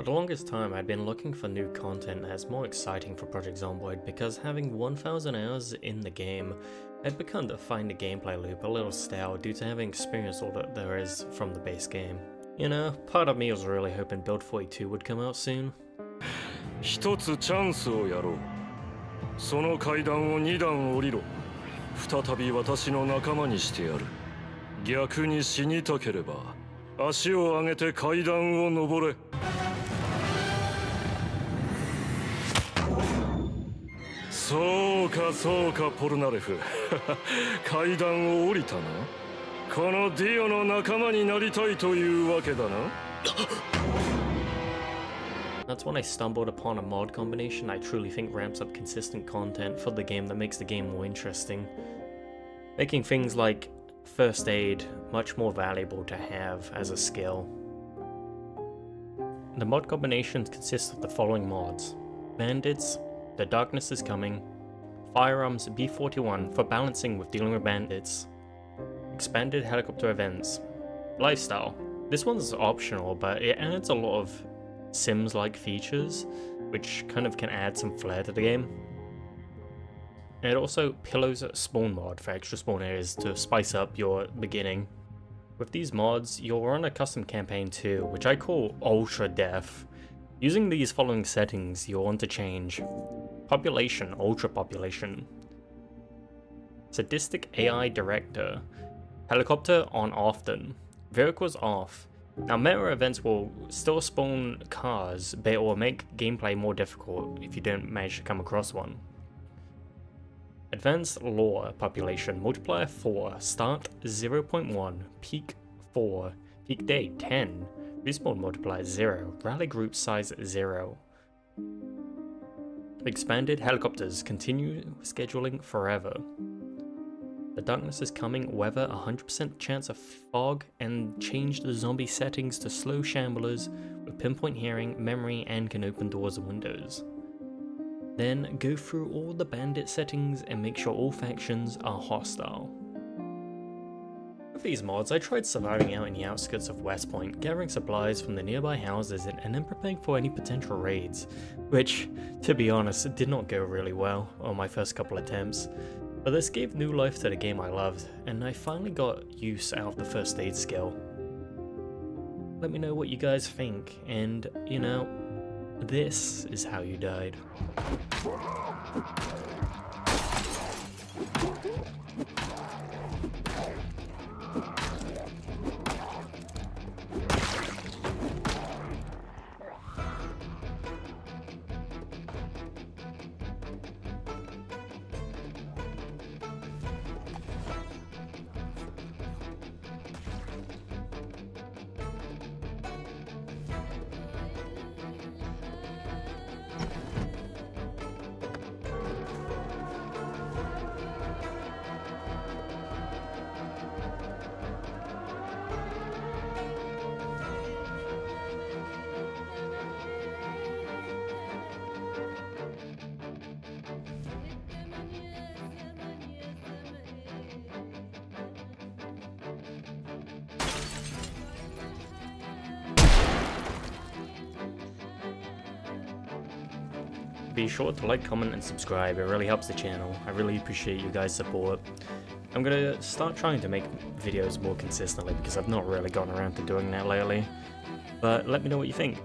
For the longest time, I'd been looking for new content that's more exciting for Project Zomboid because having 1000 hours in the game, I'd begun to find the gameplay loop a little stale due to having experienced all that there is from the base game. You know, part of me was really hoping Build 42 would come out soon. 一つチャンスをやろうその階段を2段降りろ再び私の仲間にしてやる逆に死にたければ足を上げて階段を登れ そうかそうかポルナレフ階段を降りたなこのディオの仲間になりたいというわけだな That's when I stumbled upon a mod combination I truly think ramps up consistent content for the game that makes the game more interesting. Making things like first aid much more valuable to have as a skill. The mod combinations consist of the following mods. Bandits, The Darkness is Coming, Firearms B41 for balancing with dealing with bandits, Expanded Helicopter Events, Lifestyle. This one's optional, but it adds a lot of Sims-like features, which kind of can add some flair to the game. And also Pillows Spawn mod for extra spawn areas to spice up your beginning. With these mods, you'll run a custom campaign too, which I call Ultra Dead. Using these following settings, you'll want to change Population, Ultra Population, Sadistic AI Director, Helicopter on often, Vehicles off, now meta events will still spawn cars, but it will make gameplay more difficult if you don't manage to come across one. Advanced Lore Population Multiplier 4, Start 0.1, Peak 4, Peak Day 10, Respawn Multiplier 0, Rally Group Size 0. Expanded Helicopters Continue Scheduling Forever. The darkness is coming, weather 100% chance of fog, and change the zombie settings to slow shamblers with pinpoint hearing, memory, and can open doors and windows. Then go through all the bandit settings and make sure all factions are hostile. With these mods, I tried surviving out in the outskirts of West Point, gathering supplies from the nearby houses and then preparing for any potential raids, which, to be honest, did not go really well on my first couple attempts. But this gave new life to the game I loved, and I finally got use out of the first aid skill. Let me know what you guys think, and, you know, this is how you died. Be sure to like, comment, and subscribe. It really helps the channel. I really appreciate you guys' support. I'm gonna start trying to make videos more consistently because I've not really gotten around to doing that lately. But let me know what you think.